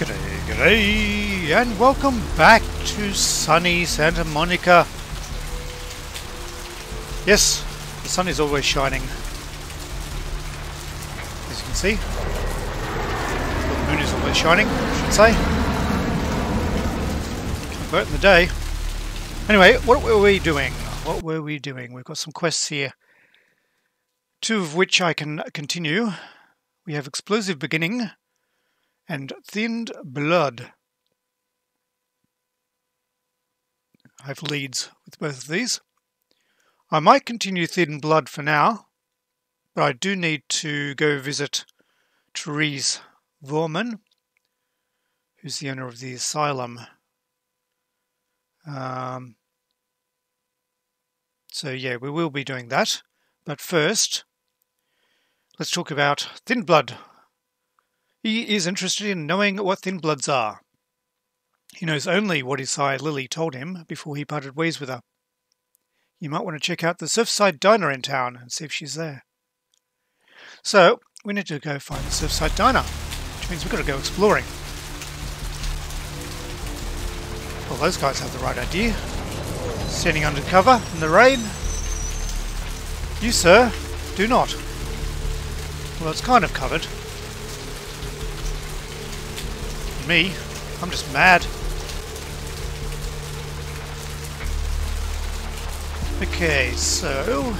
G'day, g'day, and welcome back to sunny Santa Monica. Yes, the sun is always shining. As you can see. The moon is always shining, I should say. Convert in the day. Anyway, what were we doing? What were we doing? We've got some quests here. Two of which I can continue. We have Explosive Beginning and Thinned Blood. I have leads with both of these. I might continue Thin Blood for now, but I do need to go visit Therese Voerman, who's the owner of the asylum. Um, so yeah, we will be doing that. But first, let's talk about Thin Blood. He is interested in knowing what Thin Bloods are. He knows only what his sire Lily told him before he parted ways with her. You might want to check out the Surfside Diner in town and see if she's there. So, we need to go find the Surfside Diner, which means we've got to go exploring. Well, those guys have the right idea. Standing under cover in the rain. You, sir, do not. Well, it's kind of covered. Me, I'm just mad. Okay, so...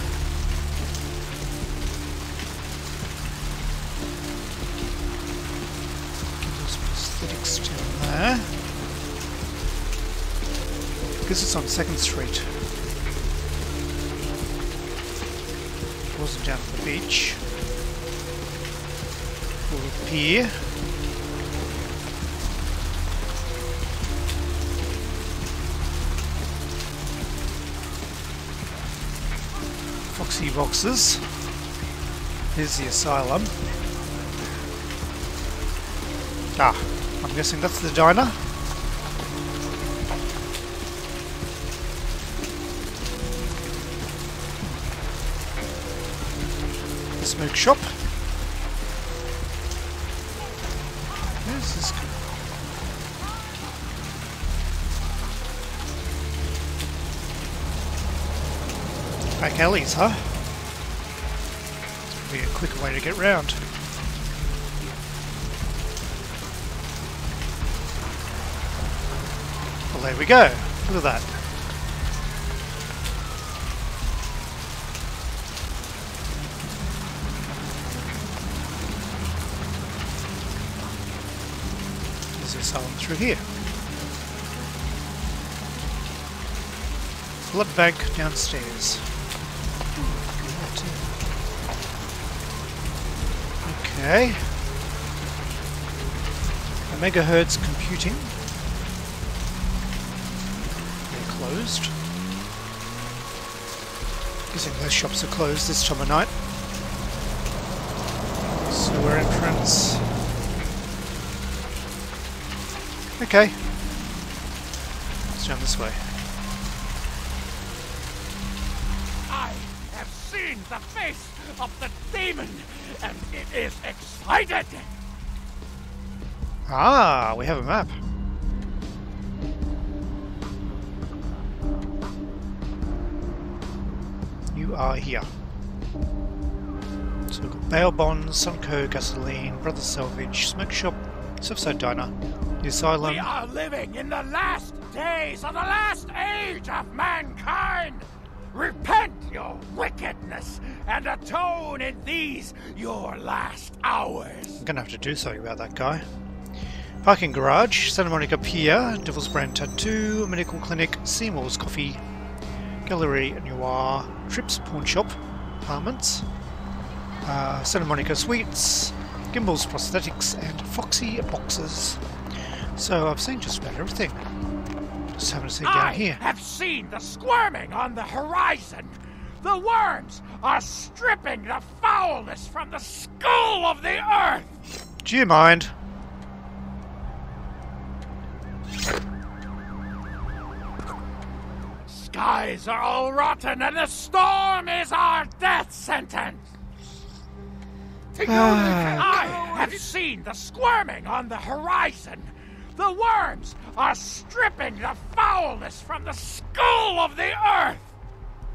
Because it's on 2nd Street. Wasn't down at the beach. Or pier. Foxy boxes. Here's the asylum. Ah, I'm guessing that's the diner. The smoke shop. Where's this? Back alleys, huh? To get round. Well, there we go. Look at that. There's the asylum through here. Blood bank downstairs. Okay. Omega Hertz computing. They're closed. Guessing those shops are closed this time of night. Sewer entrance. Okay. Ah, we have a map. You are here. So we've got bail bonds, Sunco, gasoline, Brother Salvage, smoke shop, Surfside Diner, the asylum. We are living in the last days of the last age of mankind. Repent your wickedness and atone in these your last hours. I'm gonna have to do something about that guy. Parking garage, Santa Monica Pier, Devil's Brand Tattoo, Medical Clinic, Seymour's Coffee, Gallery Noir, Trips Pawn Shop, Apartments, uh, Santa Monica Suites, Gimbals Prosthetics, and Foxy Boxes. So I've seen just about everything. Just having to see down here. I have seen the squirming on the horizon. The worms are stripping the foulness from the skull of the earth. Do you mind? Skies are all rotten, and the storm is our death sentence. Ah. I have seen the squirming on the horizon. The worms are stripping the foulness from the skull of the earth.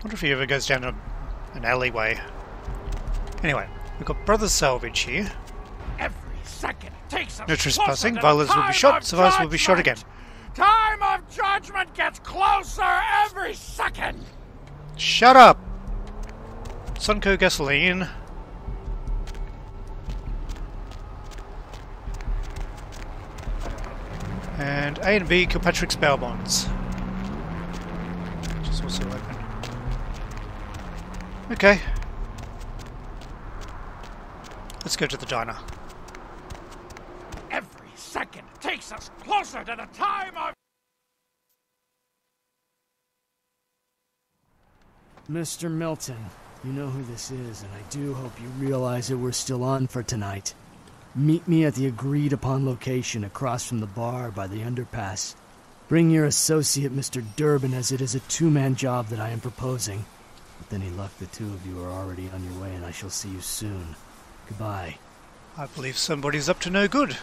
wonder if he ever goes down a, an alleyway. Anyway, we've got Brother Salvage here. Every second takes us No closer trespassing. Violence will be shot. Survivors will be shot again. Time of judgment gets closer every second. Shut up! Sunco gasoline. And A and B Kilpatrick's bail bonds. Which is also open. Okay. Let's go to the diner. Every second takes us closer to the time of. Mr. Milton, you know who this is, and I do hope you realize that we're still on for tonight. Meet me at the agreed upon location across from the bar by the underpass. Bring your associate, Mr. Durbin, as it is a two man job that I am proposing. With any luck, the two of you are already on your way, and I shall see you soon. Goodbye. I believe somebody's up to no good.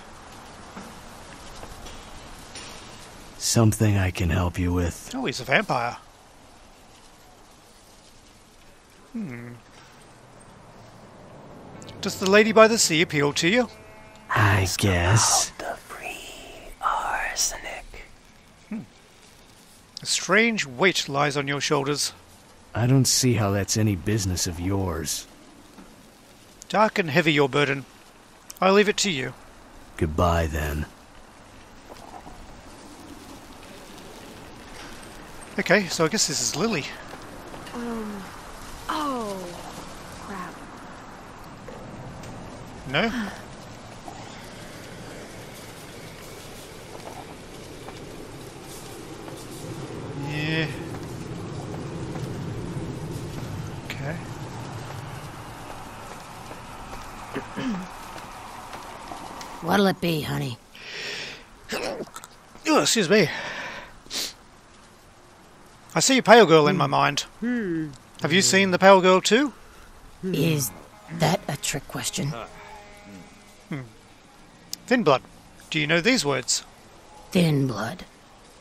Something I can help you with. Oh, he's a vampire. Hmm. Does the lady by the sea appeal to you? I guess. The free arsenic. Hmm. A strange weight lies on your shoulders. I don't see how that's any business of yours. Dark and heavy your burden. I leave it to you. Goodbye, then. Okay, so I guess this is Lily. Um. Oh. Crap. No? Yeah. Okay. What'll it be, honey? Oh, excuse me. I see a pale girl in my hmm. mind. Hmm. Have you seen the pale girl too? Hmm. Is that a trick question? Thin blood. Do you know these words? Thin blood.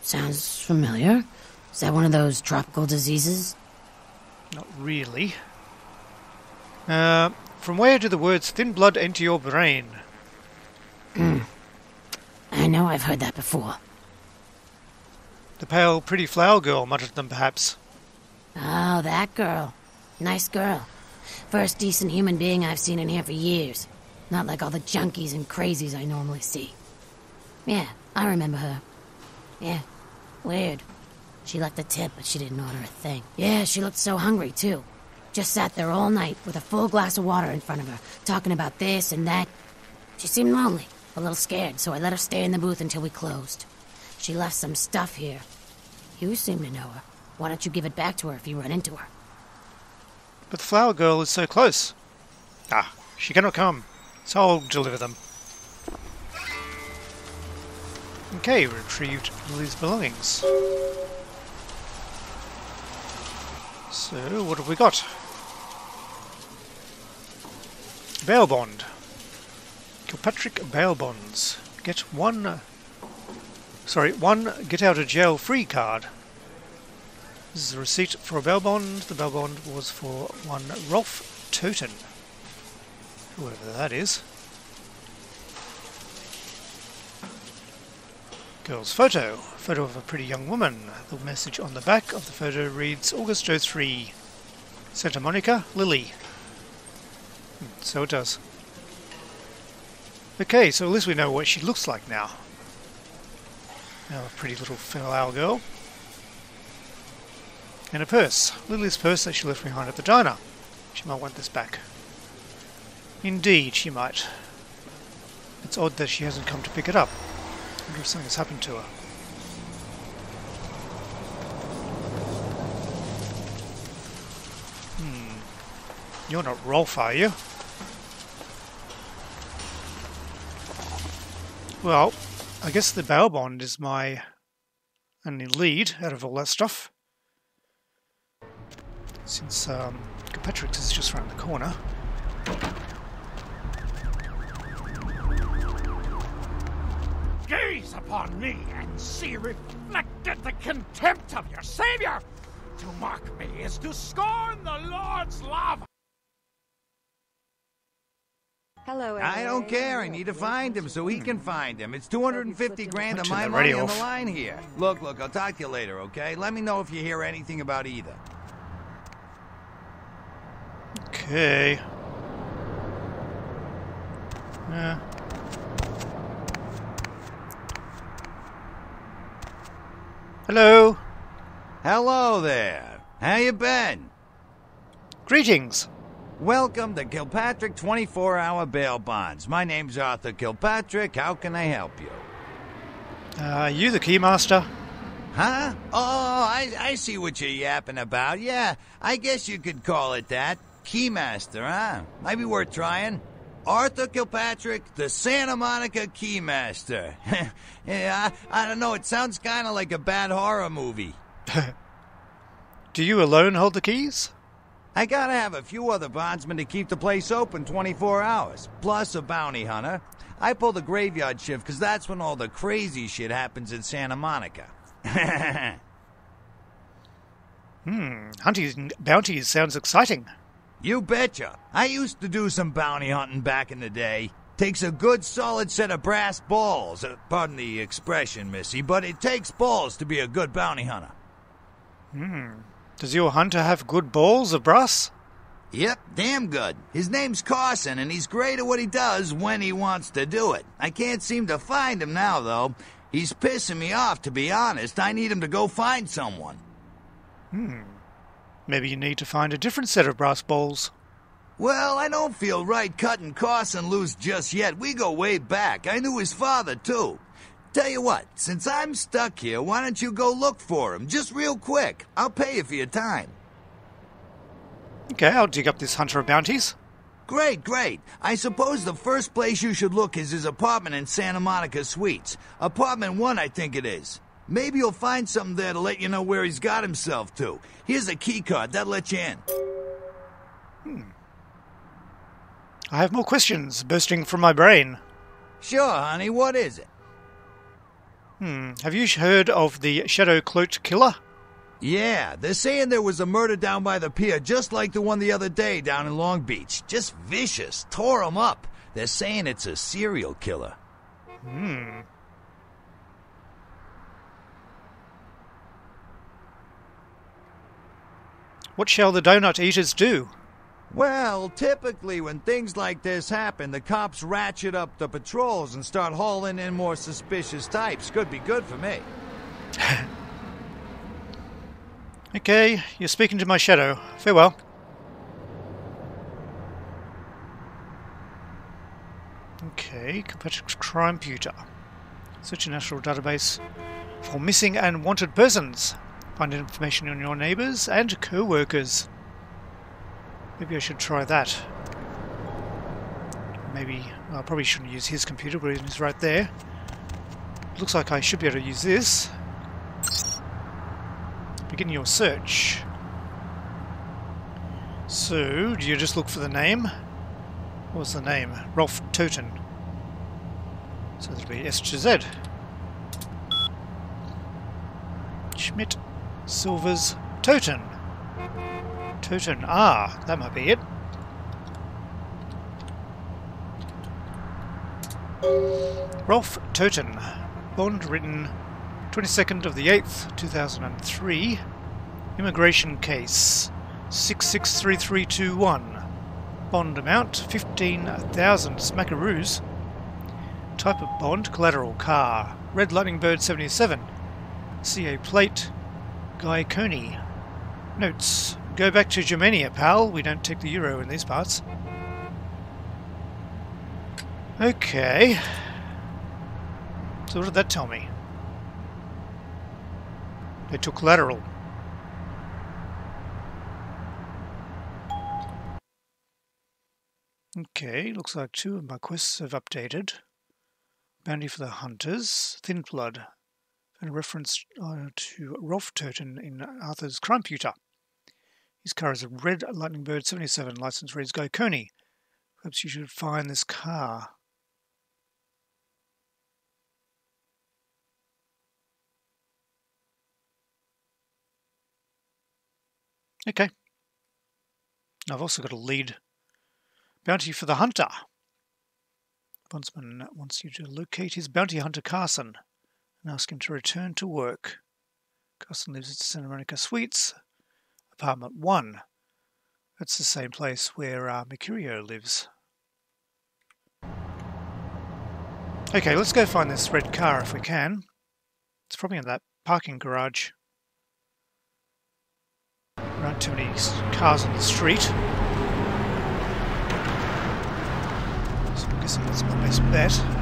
Sounds familiar. Is that one of those tropical diseases? Not really. Uh, from where do the words thin blood enter your brain? I know I've heard that before. The pale, pretty flower girl muttered them, perhaps. Oh, that girl. Nice girl. First decent human being I've seen in here for years. Not like all the junkies and crazies I normally see. Yeah, I remember her. Yeah, weird. She left a tip, but she didn't order a thing. Yeah, she looked so hungry, too. Just sat there all night with a full glass of water in front of her, talking about this and that. She seemed lonely, a little scared, so I let her stay in the booth until we closed. She left some stuff here. You seem to know her. Why don't you give it back to her if you run into her? But the flower girl is so close. Ah, she cannot come, so I'll deliver them. Okay, retrieved Lily's belongings. So, what have we got? Bail bond. Kilpatrick bail bonds. Get one. Sorry, one get out of jail free card. This is a receipt for a bail bond. The bail bond was for one Rolf Toten. Whoever that is. Girl's photo. Photo of a pretty young woman. The message on the back of the photo reads August 03. Santa Monica, Lily. Hmm, So it does. Okay, so at least we know what she looks like now. A pretty little flower girl. And a purse. Lily's purse that she left behind at the diner. She might want this back. Indeed, she might. It's odd that she hasn't come to pick it up. I wonder if something has happened to her. Hmm. You're not Rolf, are you? Well, I guess the Bow Bond is my only lead out of all that stuff. Since um, Patrick's is just around the corner. Gaze upon me and see reflected the contempt of your savior. To mock me is to scorn the Lord's love. Hello, I don't care. I need to find him so he can find him. It's 250 grand of Turn my the money on the line here. Look, look, I'll talk to you later, okay? Let me know if you hear anything about either. Okay. Yeah. Hello. Hello there. How you been? Greetings. Welcome to Kilpatrick 24-hour bail bonds. My name's Arthur Kilpatrick. How can I help you? Uh, are you the keymaster? Huh? Oh, I, I see what you're yapping about. Yeah, I guess you could call it that. Keymaster, huh? Might be worth trying. Arthur Kilpatrick, the Santa Monica Keymaster. yeah, I, I don't know. It sounds kind of like a bad horror movie. Do you alone hold the keys? I gotta have a few other bondsmen to keep the place open 24 hours, plus a bounty hunter. I pull the graveyard shift because that's when all the crazy shit happens in Santa Monica. Hunting bounties sounds exciting. You betcha. I used to do some bounty hunting back in the day. Takes a good solid set of brass balls. Uh, pardon the expression, Missy, but it takes balls to be a good bounty hunter. Does your hunter have good balls of brass? Yep, damn good. His name's Carson, and he's great at what he does when he wants to do it. I can't seem to find him now, though. He's pissing me off, to be honest. I need him to go find someone. Hmm. Maybe you need to find a different set of brass balls. Well, I don't feel right cutting Carson loose just yet. We go way back. I knew his father, too. Tell you what, since I'm stuck here, why don't you go look for him? Just real quick. I'll pay you for your time. Okay, I'll dig up this hunter of bounties. Great, great. I suppose the first place you should look is his apartment in Santa Monica Suites. Apartment one, I think it is. Maybe you'll find something there to let you know where he's got himself to. Here's a key card that'll let you in. Hmm. I have more questions bursting from my brain. Sure, honey, what is it? Hmm, have you heard of the shadow cloaked killer? Yeah, they're saying there was a murder down by the pier just like the one the other day down in Long Beach. Just vicious, tore 'em up. They're saying it's a serial killer. Hmm. What shall the donut eaters do? Well, typically when things like this happen, the cops ratchet up the patrols and start hauling in more suspicious types. Could be good for me. Okay, you're speaking to my shadow. Farewell. Okay, Kilpatrick's crime computer. Search a national database for missing and wanted persons. Find information on your neighbours and co-workers. Maybe I should try that. Maybe well, I probably shouldn't use his computer, but it's right there. Looks like I should be able to use this. Begin your search. So, do you just look for the name? What's the name? Rolf Toten. So that'll be S to Z. Schmidt, Silvers, Toten. Toten. Ah, that might be it. Rolf Toten. Bond written 22nd of the 8th, 2003. Immigration case 663321. Bond amount 15,000 smackaroos. Type of bond collateral car. Red Lightning Bird 77. CA plate Guy Coney. Notes Go back to Germania, pal. We don't take the euro in these parts. Okay. So what did that tell me? They took lateral. Okay, looks like two of my quests have updated. Bounty for the Hunters, Thin Blood, and a reference uh, to Rolf Toten in Arthur's Crime Computer. His car is a red Lightning Bird 77, license reads Go Cooney. Perhaps you should find this car. Okay. I've also got a lead bounty for the hunter. Bondsman wants you to locate his bounty hunter Carson and ask him to return to work. Carson lives at Santa Monica Suites, apartment 1. That's the same place where uh, Mercurio lives. Okay, let's go find this red car if we can. It's probably in that parking garage. There aren't too many cars on the street. So I'm guessing that's my best bet.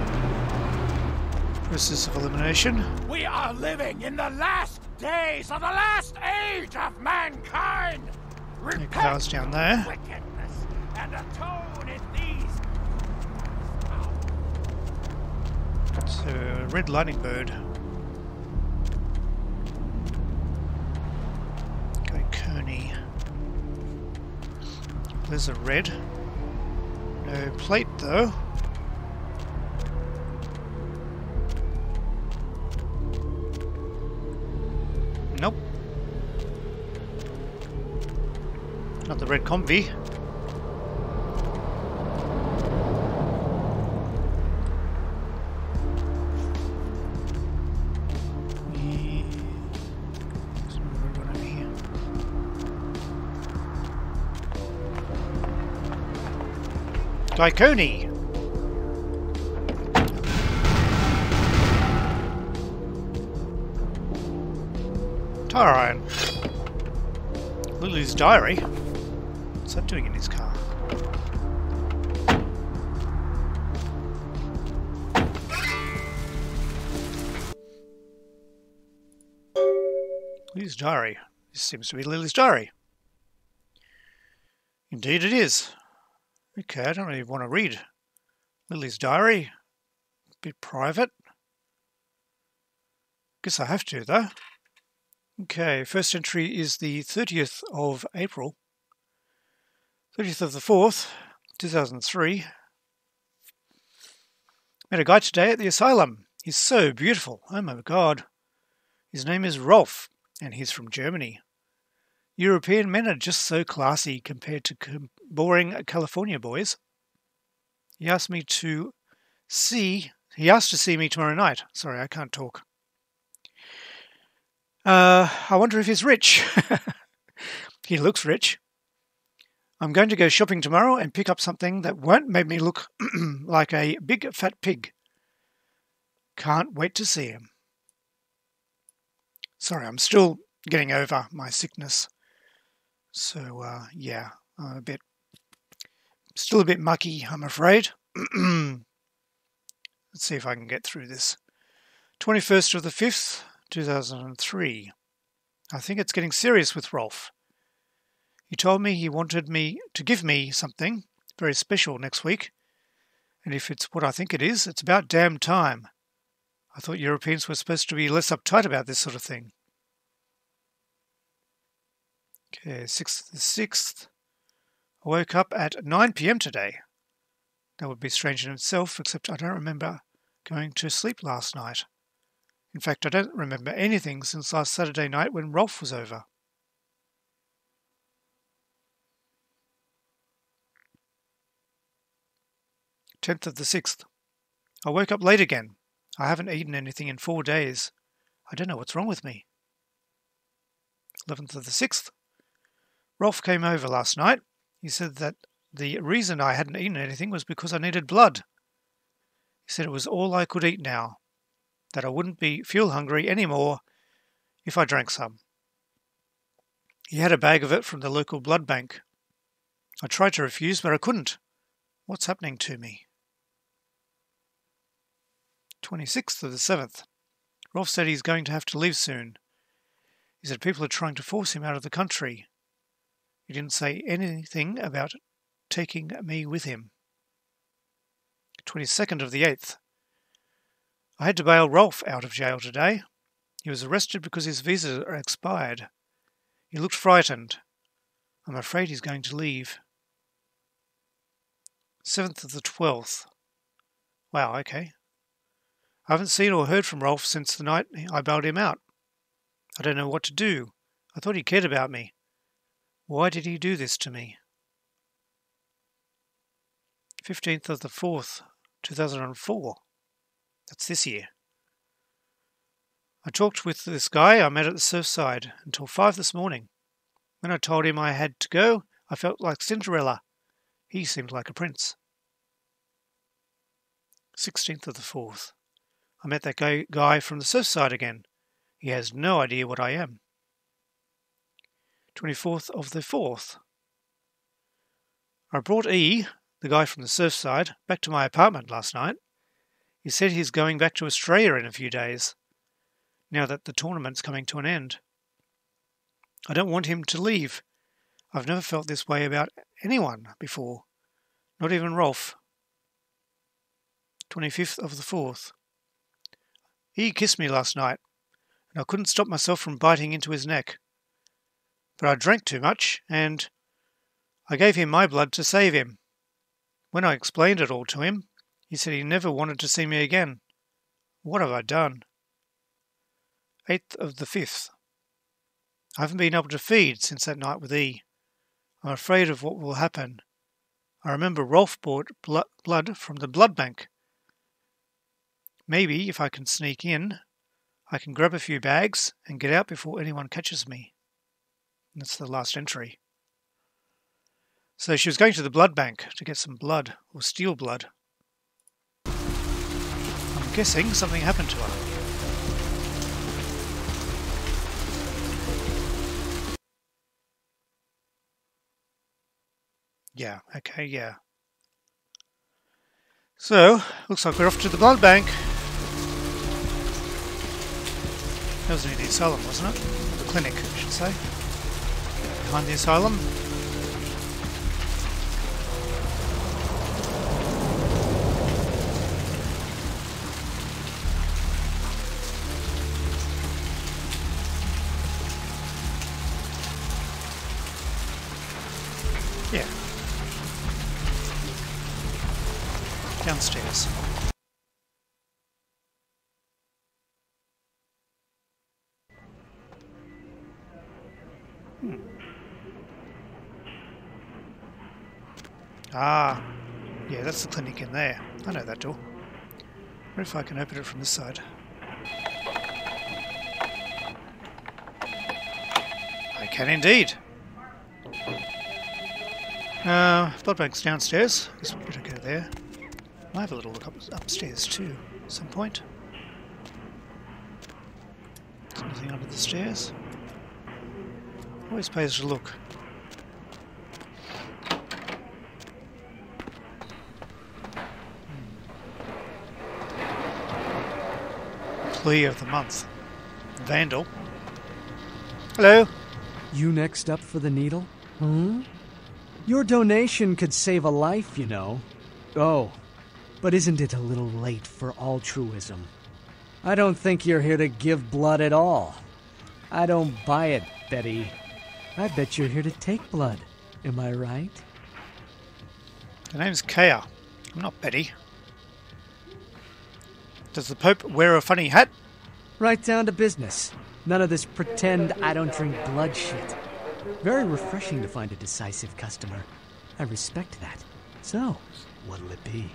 Process of elimination. We are living in the last days of the last age of mankind. No cars down there. And atone in these. It's a red lightning bird. Go Kearney. There's a red. No plate though. Not the red combi. Eh, there's no red doing in his car? Lily's diary. This seems to be Lily's diary. Indeed it is. Okay, I don't really want to read Lily's diary. A bit private. Guess I have to, though. Okay, first entry is the 30th of April. 30th of the 4th, 2003. Met a guy today at the asylum. He's so beautiful. Oh my god. His name is Rolf, and he's from Germany. European men are just so classy compared to boring California boys. He asked me to see. He asked to see me tomorrow night. Sorry, I can't talk. Uh, I wonder if he's rich. he looks rich. I'm going to go shopping tomorrow and pick up something that won't make me look like a big fat pig. Can't wait to see him. Sorry, I'm still getting over my sickness. So, uh, yeah, I'm a bit, still a bit mucky, I'm afraid. Let's see if I can get through this. 21st of the 5th, 2003. I think it's getting serious with Rolf. He told me he wanted me to give me something very special next week, and if it's what I think it is, it's about damn time. I thought Europeans were supposed to be less uptight about this sort of thing. Okay, 6th the 6th. I woke up at 9 pm today. That would be strange in itself, except I don't remember going to sleep last night. In fact, I don't remember anything since last Saturday night when Rolf was over. Tenth of the sixth. I woke up late again. I haven't eaten anything in four days. I don't know what's wrong with me. Eleventh of the sixth. Rolf came over last night. He said that the reason I hadn't eaten anything was because I needed blood. He said it was all I could eat now, that I wouldn't be fuel hungry anymore if I drank some. He had a bag of it from the local blood bank. I tried to refuse, but I couldn't. What's happening to me? 26th of the 7th. Rolf said he's going to have to leave soon. He said people are trying to force him out of the country. He didn't say anything about taking me with him. 22nd of the 8th. I had to bail Rolf out of jail today. He was arrested because his visa expired. He looked frightened. I'm afraid he's going to leave. 7th of the 12th. Wow, okay. I haven't seen or heard from Rolf since the night I bailed him out. I don't know what to do. I thought he cared about me. Why did he do this to me? 15th of the 4th, 2004. That's this year. I talked with this guy I met at the Surfside until 5 this morning. When I told him I had to go, I felt like Cinderella. He seemed like a prince. 16th of the 4th. I met that guy, guy from the surf side again. He has no idea what I am. 24th of the 4th. I brought E, the guy from the surf side, back to my apartment last night. He said he's going back to Australia in a few days, now that the tournament's coming to an end. I don't want him to leave. I've never felt this way about anyone before, not even Rolf. 25th of the 4th. He kissed me last night, and I couldn't stop myself from biting into his neck. But I drank too much, and I gave him my blood to save him. When I explained it all to him, he said he never wanted to see me again. What have I done? 8th of the 5th. I haven't been able to feed since that night with E. I'm afraid of what will happen. I remember Rolf bought blood from the blood bank. Maybe if I can sneak in, I can grab a few bags and get out before anyone catches me. That's the last entry. So she was going to the blood bank to get some blood, or steal blood. I'm guessing something happened to her. Yeah, okay, yeah. So, looks like we're off to the blood bank. That was near the asylum, wasn't it? The clinic, I should say. Behind the asylum. Ah, yeah, that's the clinic in there. I know that door. What if I can open it from this side? I can indeed. Uh, blood bank's downstairs. Guess we better go there. I have a little look up upstairs too, at some point. There's nothing under the stairs. Always pays to look. Plea of the month. Vandal. Hello. You next up for the needle? Hmm? Your donation could save a life, you know. Oh, but isn't it a little late for altruism? I don't think you're here to give blood at all. I don't buy it, Betty. I bet you're here to take blood. Am I right? The name's Kaya. I'm not Betty. Does the Pope wear a funny hat? Right down to business. None of this pretend I don't drink blood shit. Very refreshing to find a decisive customer. I respect that. So, what'll it be?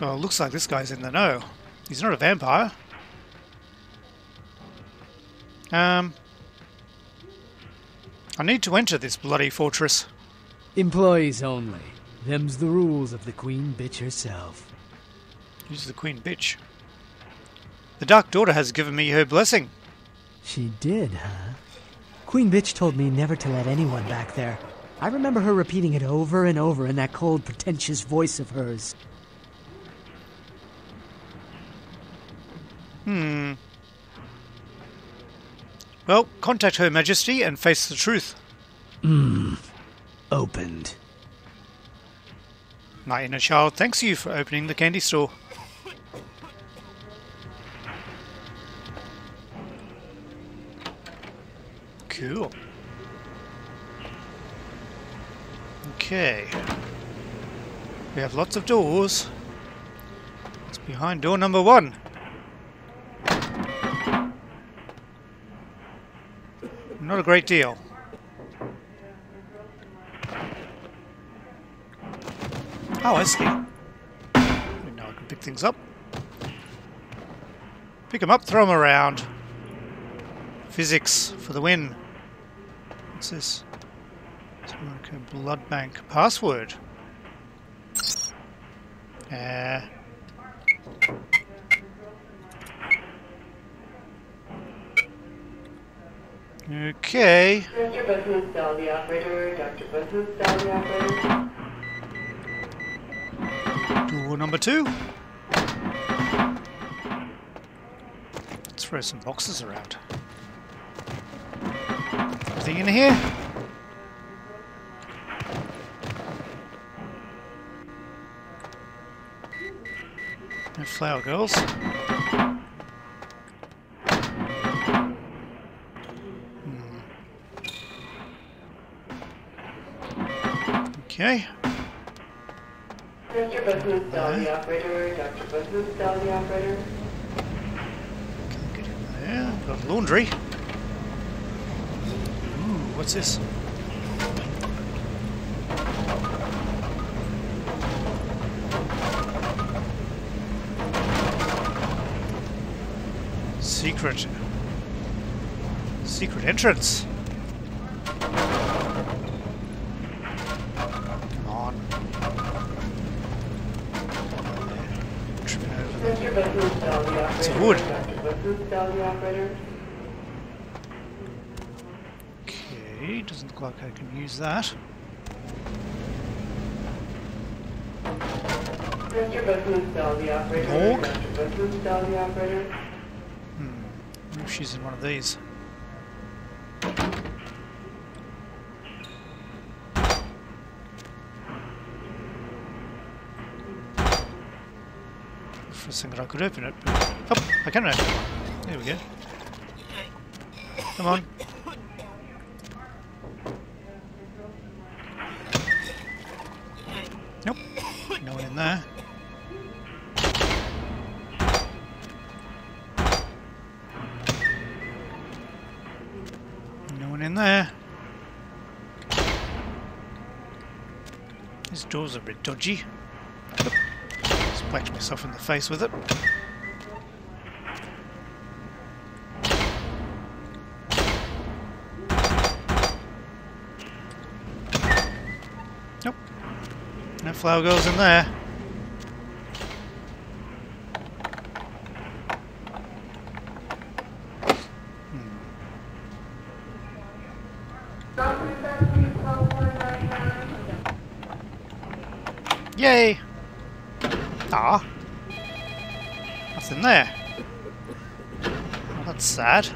Well, it looks like this guy's in the know. He's not a vampire. Um, I need to enter this bloody fortress. Employees only. Them's the rules of the Queen Bitch herself. Who's the Queen Bitch? The Dark Daughter has given me her blessing. She did, huh? Queen Bitch told me never to let anyone back there. I remember her repeating it over and over in that cold, pretentious voice of hers. Hmm. Well, contact Her Majesty and face the truth. Hmm. Opened. My inner child thanks you for opening the candy store. Cool. Okay. We have lots of doors. It's behind door number one. Not a great deal. Oh, I see. Now I can pick things up. Pick them up, throw them around. Physics for the win. What's this? Okay, blood bank password. Uh, okay. Mr. Business Cell, the operator. Dr. Business Cell, the operator. Door number two. Let's throw some boxes around. Anything in here? No flower girls. Hmm. Okay. Mr. Business Cell, the operator. Dr. Cell, the operator. Get in there. Got laundry. This? Secret. Secret entrance. Come on. Tripping over the Mr. Business Cell, the operator. It's a wood. Dr. Business the operator. Okay, doesn't look like I can use that. Mr. Business Cell, the operator. Morgue. Dr. Business the operator. Hmm. wonder if she's in one of these. First thing that I could open it, but oh, I can open it. There we go. Come on. This are a bit dodgy. Just whacked myself in the face with it. Nope. No flower girls in there. Yay! Ah. Nothing there. Well, that's sad.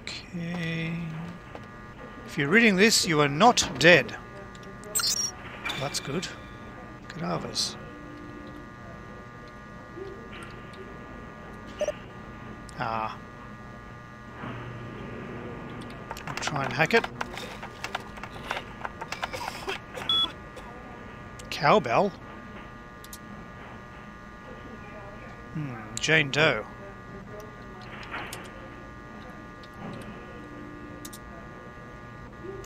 Okay. If you're reading this, you are not dead. That's good. Cadavers. Ah. And hack it. Cowbell? Hmm, Jane Doe.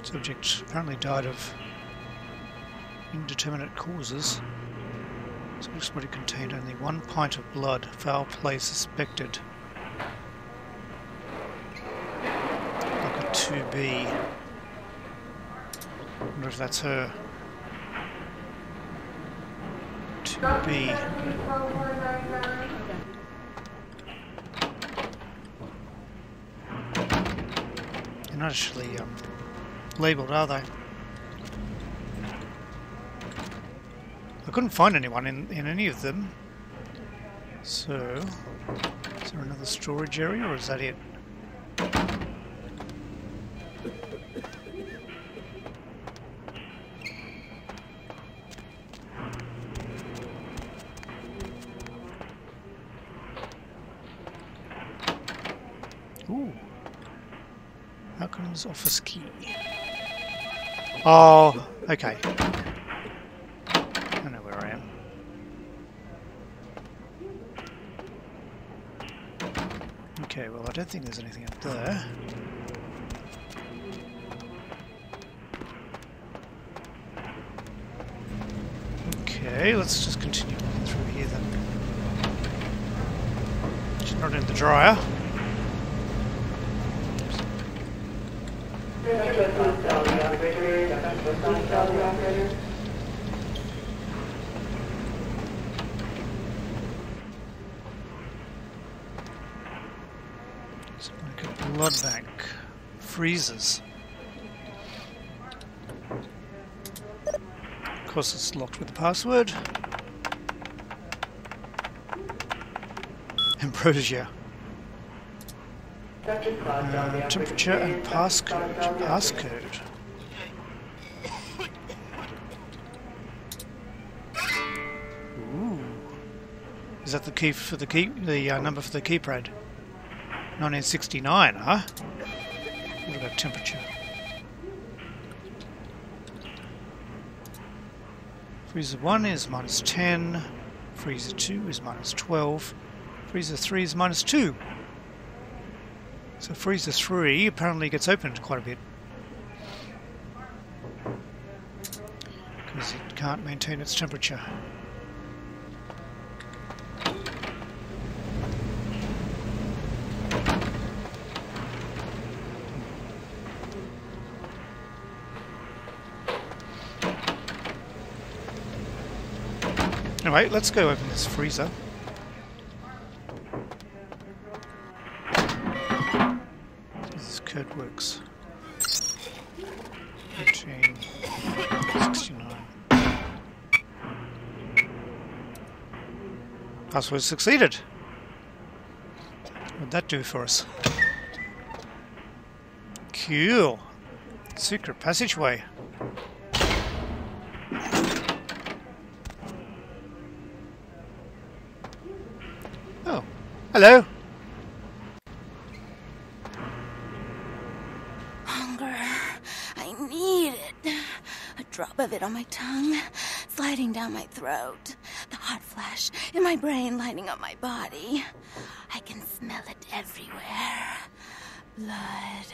Subject apparently died of indeterminate causes. Subject's body contained only one pint of blood. Foul play suspected. Like be. 2B. wonder if that's her. To be. They're not actually um, labelled, are they? I couldn't find anyone in, in any of them. So, is there another storage area or is that it? office key. Oh, okay. I know where I am. Okay, well I don't think there's anything up there. Okay, let's just continue through here then. It's not in the dryer. Freezers. Of course, it's locked with the password. Ambrosia. Uh, temperature and passcode. Passcode. Is that the key for the key? The uh, number for the keypad? 1969, huh? What about temperature? Freezer 1 is minus 10. Freezer 2 is minus 12. Freezer 3 is minus 2. So freezer 3 apparently gets opened quite a bit. Because it can't maintain its temperature. Anyway, let's go open this freezer. This code works. 13, 69. Password succeeded. What'd that do for us? Cool. Secret passageway. Oh, hello. Hunger. I need it. A drop of it on my tongue, sliding down my throat. The hot flash in my brain lighting up my body. I can smell it everywhere. Blood.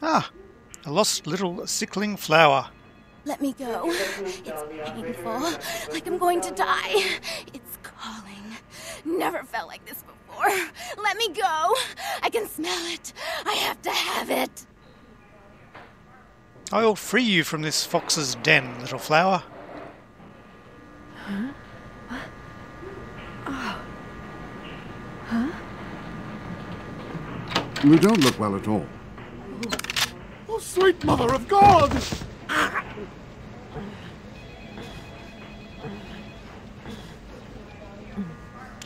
Ah, a lost little sickling flower. Let me go. It's painful, like I'm going to die. It's. Never felt like this before. Let me go. I can smell it. I have to have it. I'll free you from this fox's den, little flower. Huh? Oh. Huh? You don't look well at all. Oh, oh sweet mother of God! Ah!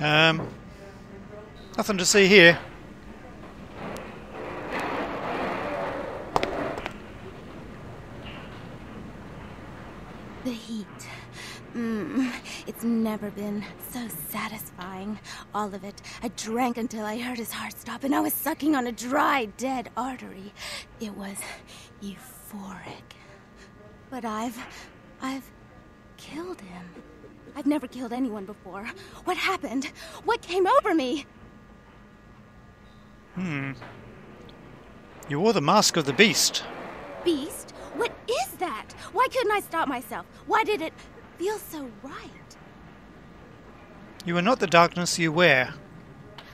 Um, nothing to see here. The heat. Mmm, it's never been so satisfying. All of it. I drank until I heard his heart stop and I was sucking on a dry, dead artery. It was euphoric. But I've. I've killed him. I've never killed anyone before. What happened? What came over me? Hmm. You wore the mask of the beast. Beast? What is that? Why couldn't I stop myself? Why did it feel so right? You are not the darkness you wear.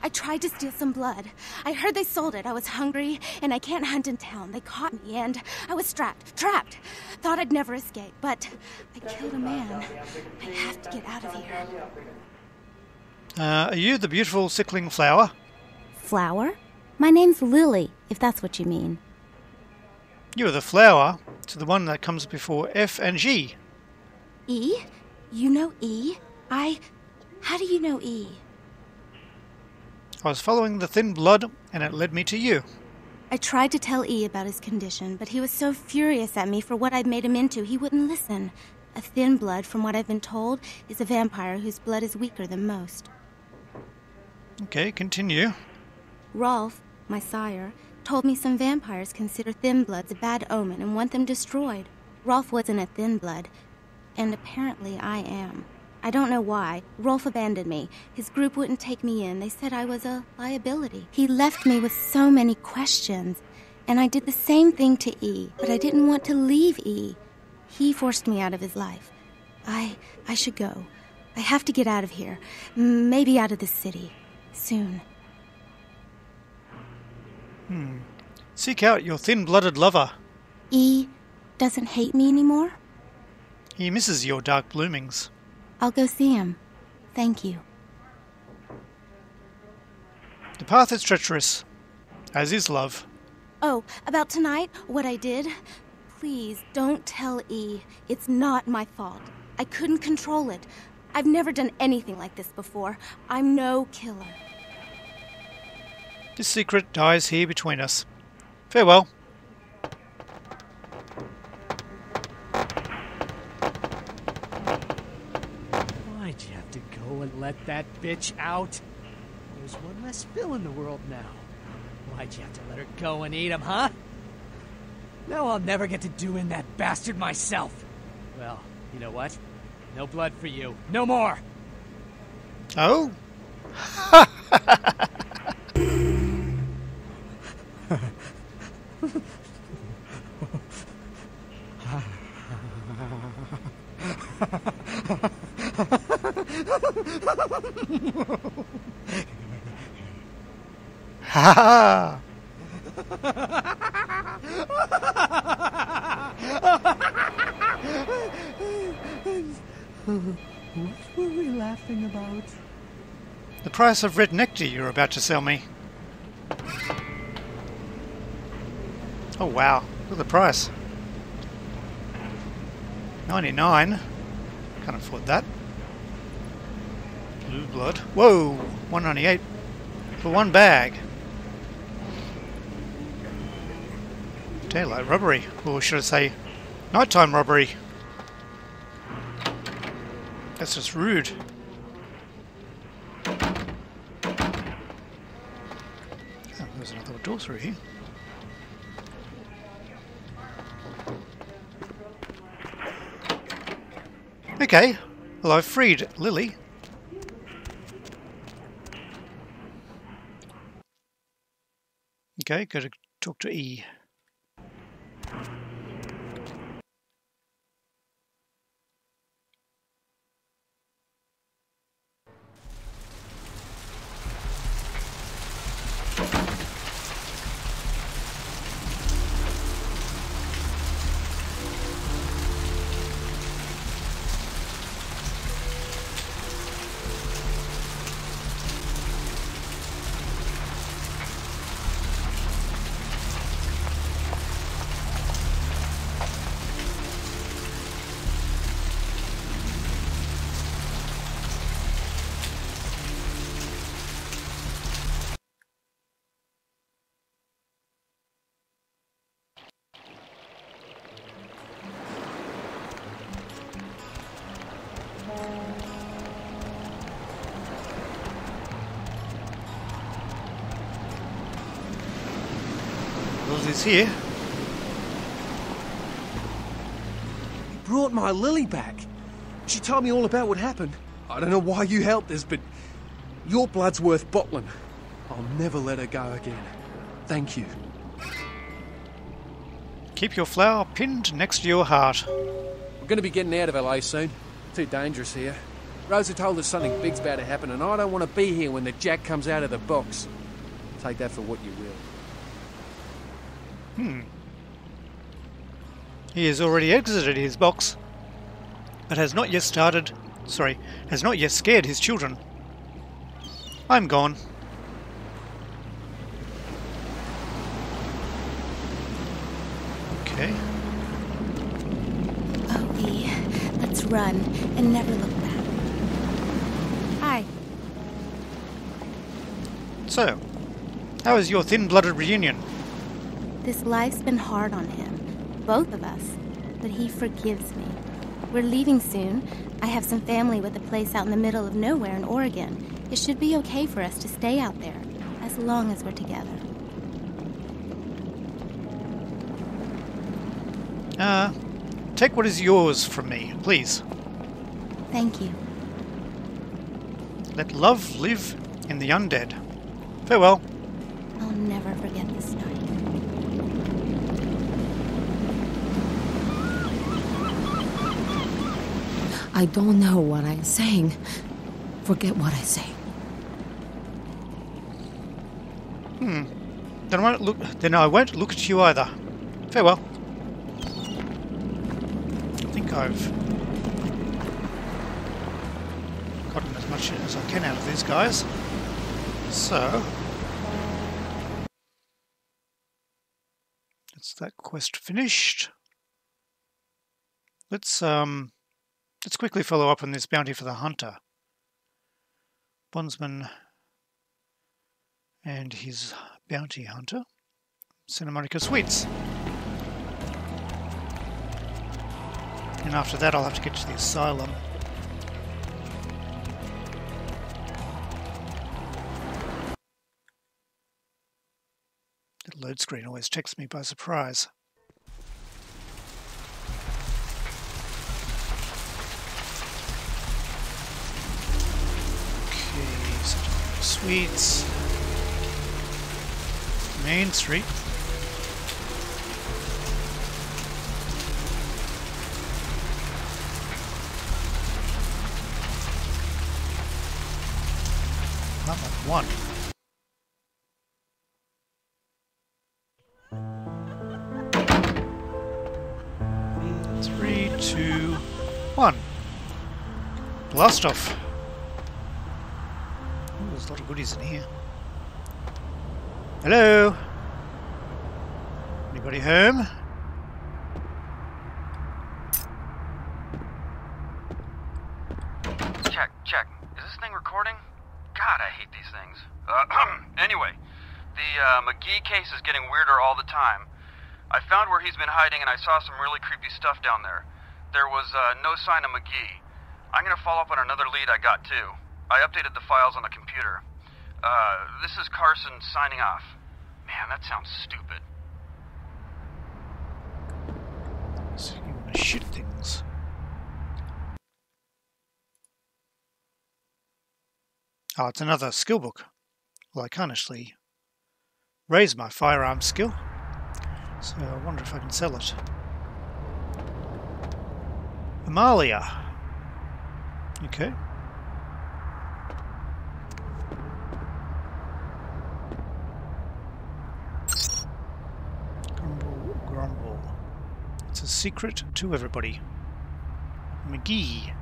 I tried to steal some blood. I heard they sold it. I was hungry, and I can't hunt in town. They caught me, and I was strapped, trapped. Thought I'd never escape, but I killed a man. I have to get out of here. Uh, are you the beautiful sickling flower? Flower? My name's Lily, if that's what you mean. You are the flower to the one that comes before F and G. E? You know E? I. How do you know E? I was following the thin blood, and it led me to you. I tried to tell E about his condition, but he was so furious at me for what I'd made him into, he wouldn't listen. A thin blood, from what I've been told, is a vampire whose blood is weaker than most. Okay, continue. Rolf, my sire, told me some vampires consider thin bloods a bad omen and want them destroyed. Rolf wasn't a thin blood, and apparently I am. I don't know why. Rolf abandoned me. His group wouldn't take me in. They said I was a liability. He left me with so many questions, and I did the same thing to E, but I didn't want to leave E. He forced me out of his life. I I should go. I have to get out of here. Maybe out of the city. Soon. Hmm. Seek out your thin blooded lover. E doesn't hate me anymore? He misses your dark bloomings. I'll go see him. Thank you. The path is treacherous, as is love. Oh, about tonight, what I did? Please don't tell E. It's not my fault. I couldn't control it. I've never done anything like this before. I'm no killer. This secret dies here between us. Farewell. Go and let that bitch out? There's one less spill in the world now. Why'd you have to let her go and eat him, huh? Now I'll never get to do in that bastard myself. Well, you know what? No blood for you. No more! Oh? Ha ha! What were we laughing about? The price of red nectar you're about to sell me. Oh wow, look at the price. 99. Can't afford that. Whoa, 198 for one bag. Daylight robbery, or should I say, nighttime robbery. That's just rude. Oh, there's another door through here. Okay, well I've freed Lily. Okay, go to talk to E. Lily's here. brought my Lily back. She told me all about what happened. I don't know why you helped us, but your blood's worth bottling. I'll never let her go again. Thank you. Keep your flower pinned next to your heart. We're going to be getting out of LA soon. Too dangerous here. Rosa told us something big's about to happen, and I don't want to be here when the jack comes out of the box. Take that for what you will. Hmm. He has already exited his box, but has not yet started. Sorry, has not yet scared his children. I'm gone. Okay. Oh. Let's run and never look back. Hi. So, how is your thin-blooded reunion? This life's been hard on him, both of us, but he forgives me. We're leaving soon. I have some family with a place out in the middle of nowhere in Oregon. It should be okay for us to stay out there, as long as we're together. Uh, take what is yours from me, please. Thank you. Let love live in the undead. Farewell. I'll never forget this night. I don't know what I'm saying. Forget what I say. Hmm. Then I won't look. Then I won't look at you either. Farewell. I think I've gotten as much as I can out of these guys. So that's that quest finished. Let's um let's quickly follow up on this bounty for the hunter. Bondsman and his bounty hunter, Santa Monica. And after that, I'll have to get to the asylum. The load screen always takes me by surprise. Okay, Suites. Main Street. Apartment one. Three, two, one. Blast off. There's a lot of goodies in here. Hello? Anybody home? Check, check. Is this thing recording? God, I hate these things. Uh, anyway, the uh, McGee case is getting weirder all the time. I found where he's been hiding and I saw some really creepy stuff down there. There was uh, no sign of McGee. I'm gonna follow up on another lead I got too. I updated the files on the computer. Uh, this is Carson signing off. Man, that sounds stupid. So you want to shoot things. Oh, it's another skill book. Well, I can't actually raise my firearm skill, so I wonder if I can sell it. Amalia. Okay. Grumble, grumble. It's a secret to everybody. McGee.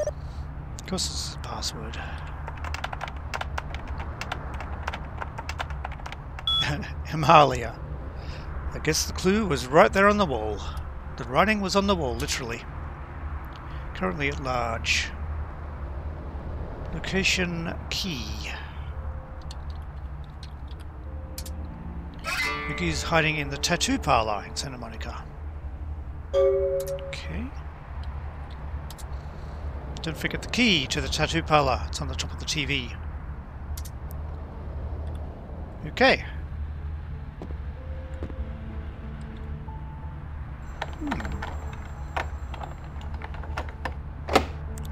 Of course, it's the password. Himalaya. I guess the clue was right there on the wall. The writing was on the wall, literally. Currently at large. Location key. McGee's hiding in the tattoo parlor in Santa Monica. Okay. Don't forget the key to the tattoo parlor. It's on the top of the TV. Okay. Hmm.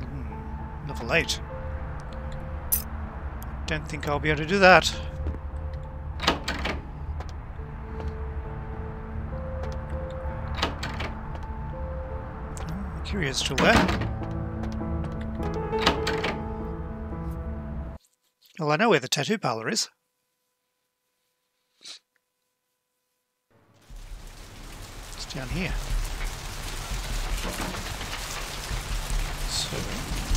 Hmm, Level 8. Don't think I'll be able to do that. Curious there. Well, I know where the tattoo parlor is. It's down here. So.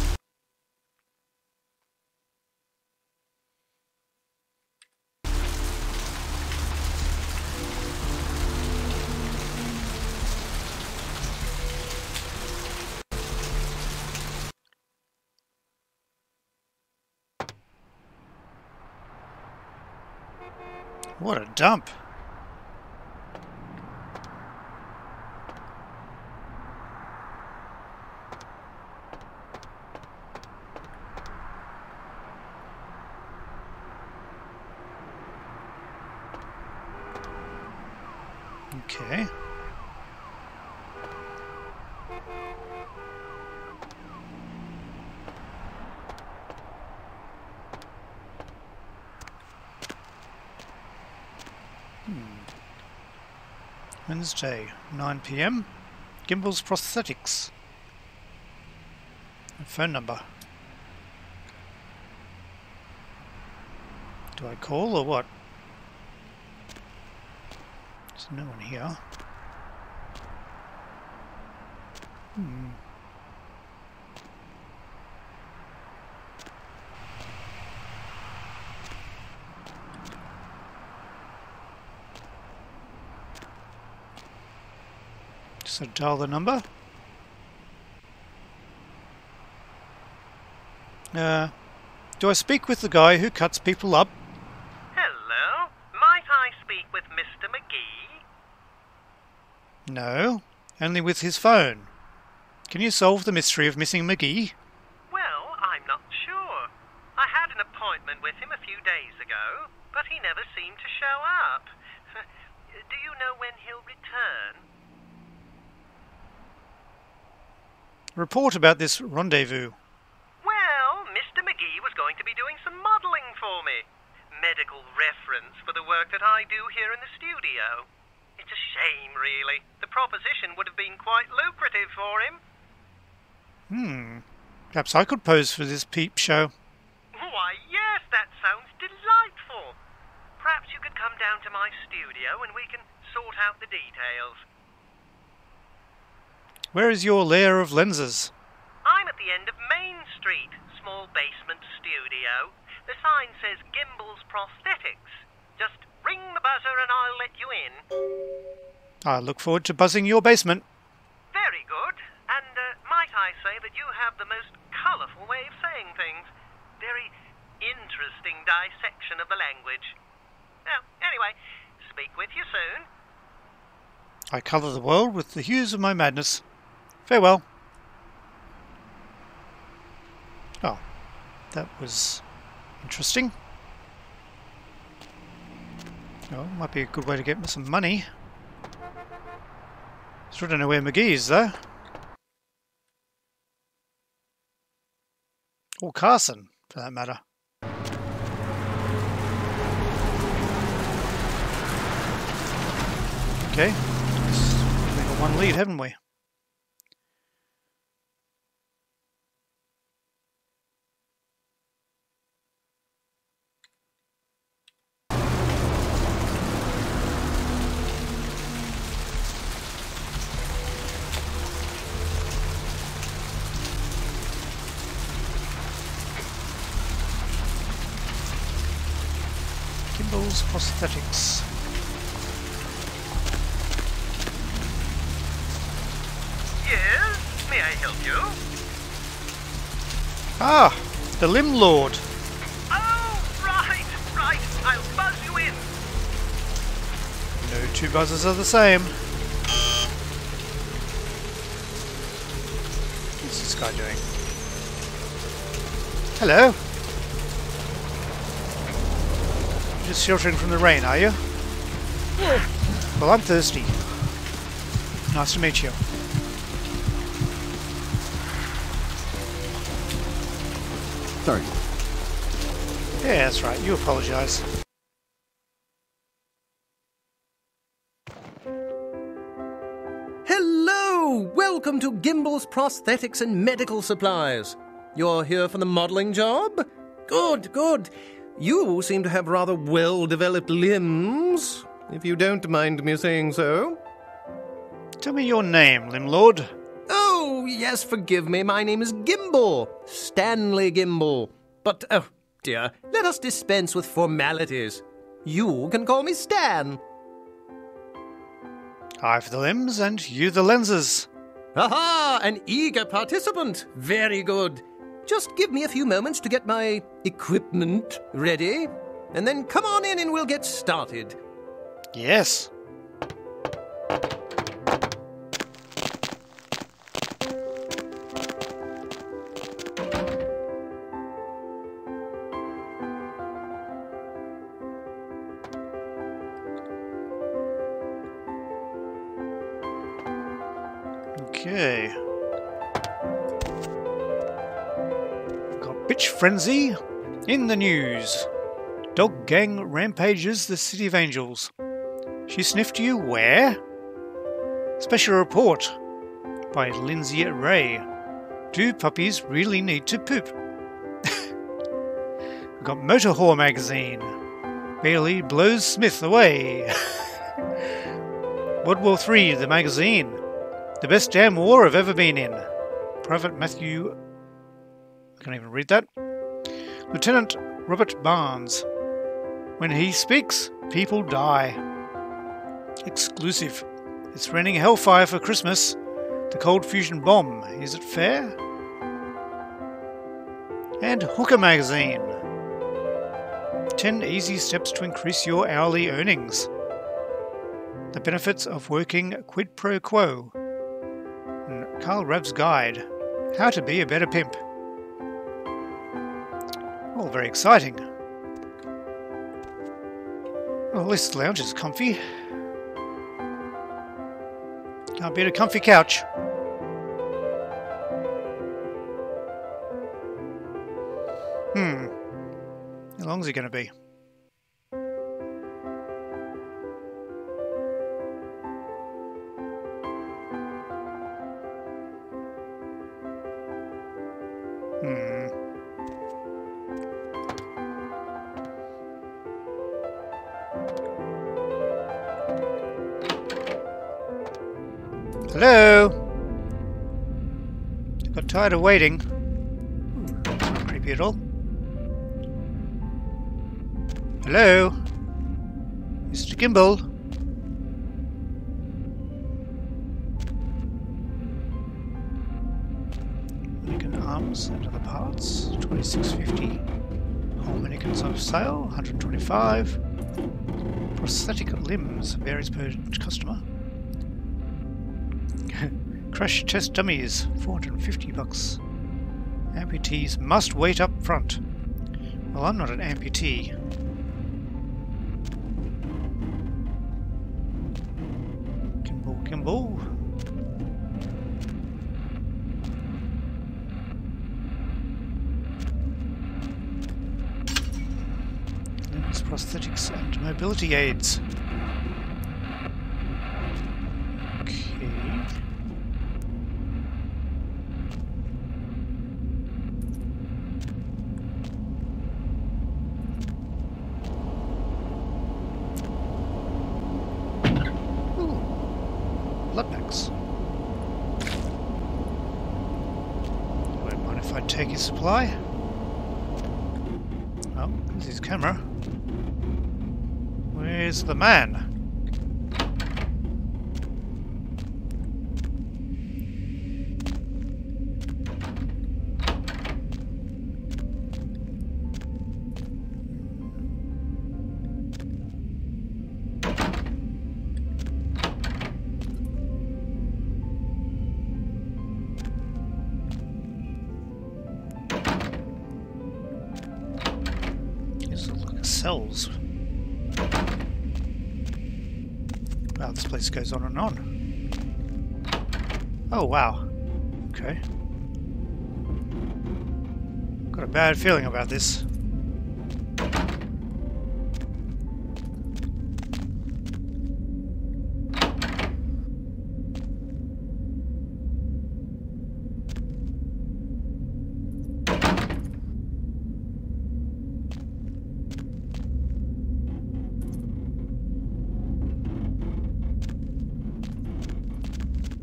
What a dump. Okay. Wednesday, 9 pm. Gimble's Prosthetics. Phone number. Do I call or what? There's no one here. Hmm. So dial the number. Uh, do I speak with the guy who cuts people up? Hello? Might I speak with Mr. McGee? No, only with his phone. Can you solve the mystery of missing McGee? Well, I'm not sure. I had an appointment with him a few days ago, but he never seemed to show up. Do you know when he'll return? Report about this rendezvous. Well, Mr. McGee was going to be doing some modeling for me. Medical reference for the work that I do here in the studio. It's a shame, really. The proposition would have been quite lucrative for him. Hmm. Perhaps I could pose for this peep show. Why, yes, that sounds delightful. Perhaps you could come down to my studio and we can sort out the details. Where is your layer of lenses? I'm at the end of Main Street, small basement studio. The sign says Gimble's Prosthetics. Just ring the buzzer and I'll let you in. I look forward to buzzing your basement. Very good. And uh, might I say that you have the most colourful way of saying things. Very interesting dissection of the language. Well, anyway, speak with you soon. I colour the world with the hues of my madness. Farewell. Oh, that was interesting. Oh, might be a good way to get me some money. Still don't know where McGee is, though. Or Carson, for that matter. Okay, we've got one lead, haven't we? Gimble's Prosthetics. Yes? May I help you? Ah, the Limb Lord. Oh, right, right. I'll buzz you in. No two buzzers are the same. What's this guy doing? Hello? Just sheltering from the rain, are you? Well, I'm thirsty. Nice to meet you. Sorry. Yeah, that's right. You apologise. Hello! Welcome to Gimble's Prosthetics and Medical Supplies. You're here for the modeling job? Good, good. You seem to have rather well developed limbs, if you don't mind me saying so. Tell me your name, Limb Lord. Oh, yes, forgive me. My name is Gimble. Stanley Gimble. But, oh, dear, let us dispense with formalities. You can call me Stan. I for the limbs and you the lenses. Aha! An eager participant. Very good. Just give me a few moments to get my equipment ready, and then come on in and we'll get started. Yes. Okay. Frenzy in the news. Dog gang rampages the City of Angels. She sniffed you where? Special report. by Lindsay Ray. Do puppies really need to poop? We've got Motor Whore magazine. Bailey blows Smith away. World War III, the magazine. The best damn war I've ever been in. Private Matthew. I can't even read that. Lieutenant Robert Barnes. When he speaks, people die. Exclusive. It's raining hellfire for Christmas. The cold fusion bomb. Is it fair? And Hooker Magazine. 10 easy steps to increase your hourly earnings. The benefits of working quid pro quo. And Carl Rav's Guide. How to be a better pimp. All very exciting. Well, this lounge is comfy. Can't beat a comfy couch. Hmm. How long is it going to be? Tired of waiting. Creepy at all. Hello? Mr. Gimble? Mannequin arms and other parts, 2650. Whole mannequins on sale, 125. Prosthetic limbs varies per customer. Crash test dummies, 450 bucks. Amputees must wait up front. Well, I'm not an amputee. Gimble, gimble. Limbs, prosthetics, and mobility aids. Okay. blood packs. Won't mind if I take his supply. Oh, there's his camera. Where's the man? Bad feeling about this.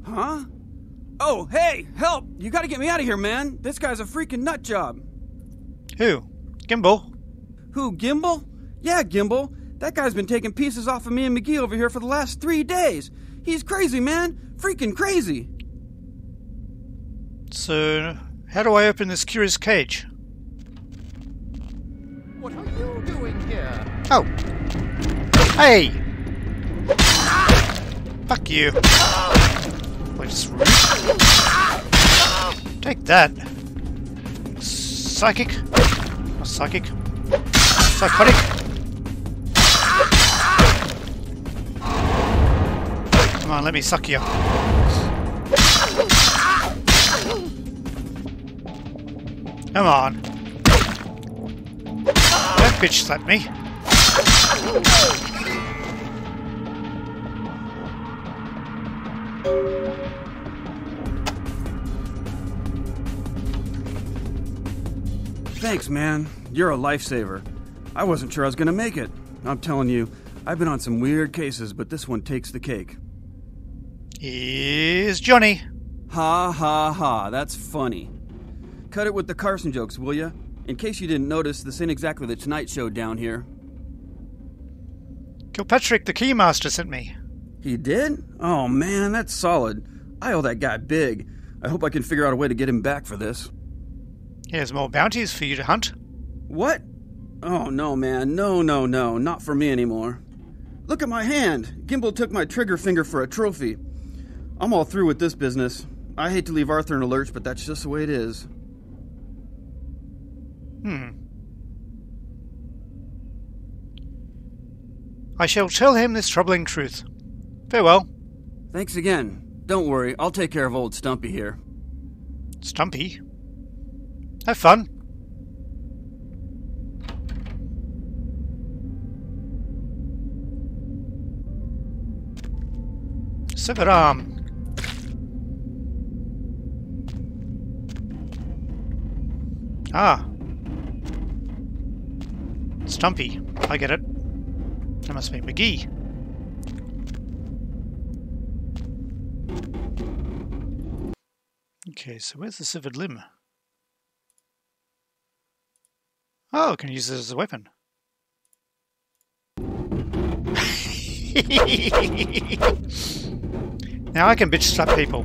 Huh? Oh, hey, help! You gotta get me out of here, man. This guy's a freaking nut job. Who? Gimble? Who, Gimble? Yeah, Gimble. That guy's been taking pieces off of me and McGee over here for the last three days. He's crazy, man. Freaking crazy. So, how do I open this curious cage? What are you doing here? Oh! Hey! Fuck you! Wait, just Take that! Psychic? Not psychic. Psychotic? Come on, let me suck you. Come on. Don't bitch slapped me. Thanks, man. You're a lifesaver. I wasn't sure I was gonna make it. I'm telling you, I've been on some weird cases, but this one takes the cake. Here's Johnny. Ha ha ha, that's funny. Cut it with the Carson jokes, will ya? In case you didn't notice, this ain't exactly the Tonight Show down here. Kilpatrick, the Keymaster, sent me. He did? Oh man, that's solid. I owe that guy big. I hope I can figure out a way to get him back for this. Here's more bounties for you to hunt. What? Oh no, man. No, no, no. Not for me anymore. Look at my hand. Gimble took my trigger finger for a trophy. I'm all through with this business. I hate to leave Arthur in a lurch, but that's just the way it is. Hmm. I shall tell him this troubling truth. Farewell. Thanks again. Don't worry, I'll take care of old Stumpy here. Stumpy? Have fun. Severed arm. Ah. Stumpy. I get it. That must be McGee. Okay, so where's the severed limb? Oh, can use it as a weapon. now I can bitch slap people.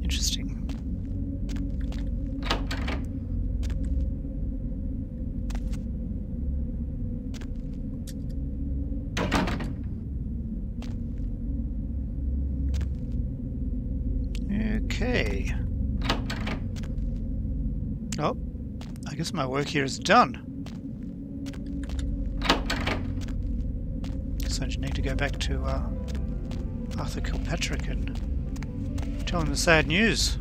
Interesting. Okay. Oh, I my work here is done. So I just need to go back to uh, Arthur Kilpatrick and tell him the sad news.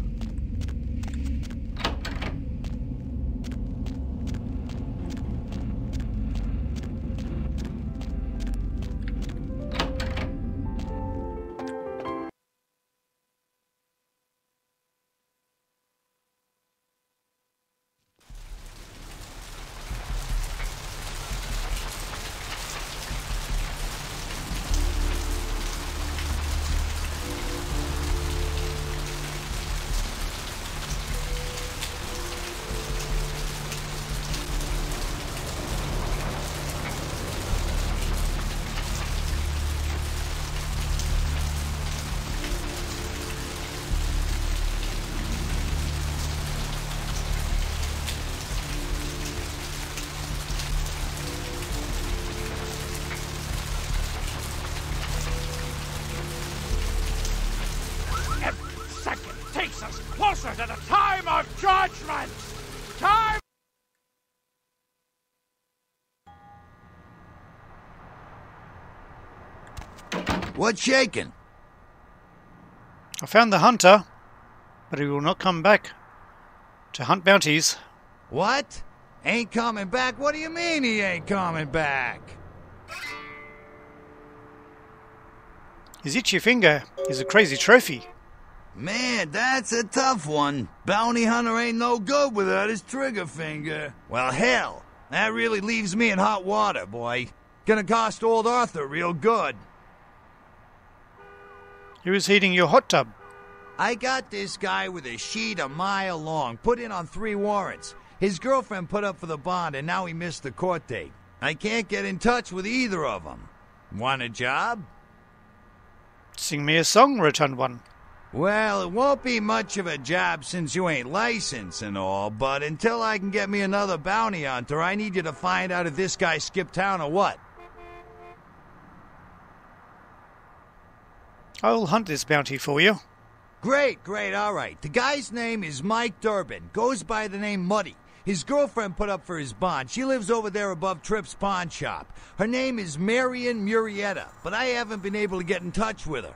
What's shaking? I found the hunter, but he will not come back to hunt bounties. What? Ain't coming back? What do you mean he ain't coming back? His itchy finger is a crazy trophy. Man, that's a tough one. Bounty hunter ain't no good without his trigger finger. Well, hell, that really leaves me in hot water, boy. Gonna cost old Arthur real good. Who is heating your hot tub? I got this guy with a sheet a mile long, put in on three warrants. His girlfriend put up for the bond, and now he missed the court date. I can't get in touch with either of them. Want a job? Sing me a song, returned one. Well, it won't be much of a job since you ain't licensed and all, but until I can get me another bounty hunter, I need you to find out if this guy skipped town or what. I'll hunt this bounty for you. Great, great, all right. The guy's name is Mike Durbin. Goes by the name Muddy. His girlfriend put up for his bond. She lives over there above Trip's pawn shop. Her name is Marion Murrieta, but I haven't been able to get in touch with her.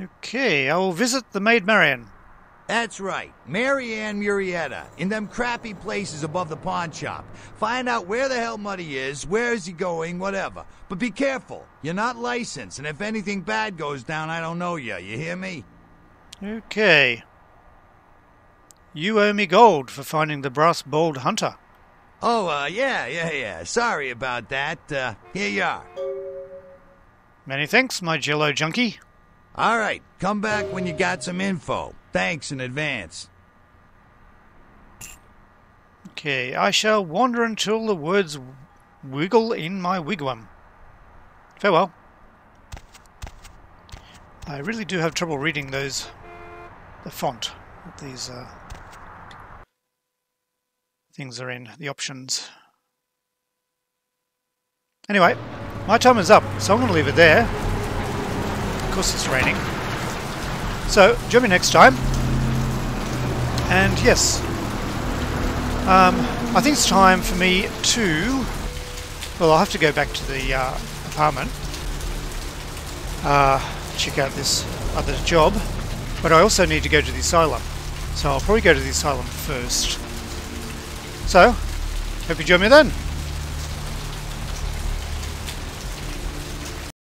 Okay, I will visit the Maid Marian. That's right, Marianne Murrieta, in them crappy places above the pawn shop. Find out where the hell Muddy is, where is he going, whatever. But be careful, you're not licensed, and if anything bad goes down, I don't know you, you hear me? Okay. You owe me gold for finding the brass bowled hunter. Oh, uh, yeah, yeah, yeah. Sorry about that. Uh, here you are. Many thanks, my jello junkie. All right, come back when you got some info. Thanks in advance. Okay, I shall wander until the words wiggle in my wigwam. Farewell. I really do have trouble reading those, the font that these uh, things are in, the options. Anyway, my time is up, so I'm going to leave it there. Of course it's raining. So, join me next time. And yes, um, I think it's time for me to... Well, I'll have to go back to the uh, apartment. Uh, check out this other job. But I also need to go to the asylum. So I'll probably go to the asylum first. So, hope you join me then.